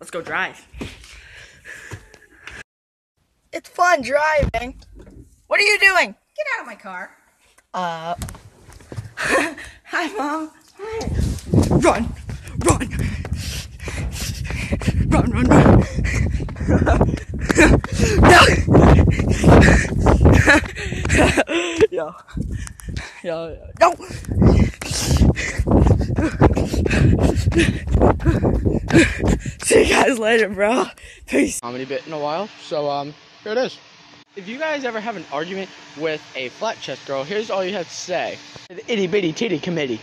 Let's go drive. It's fun driving. What are you doing? Get out of my car. Uh. Hi, Mom. Hi. Run, run, run, run, run. yo, yo, yo. See you guys later, bro. Peace. comedy bit in a while. So um, here it is. If you guys ever have an argument with a flat chest girl, here's all you have to say: the itty bitty titty committee.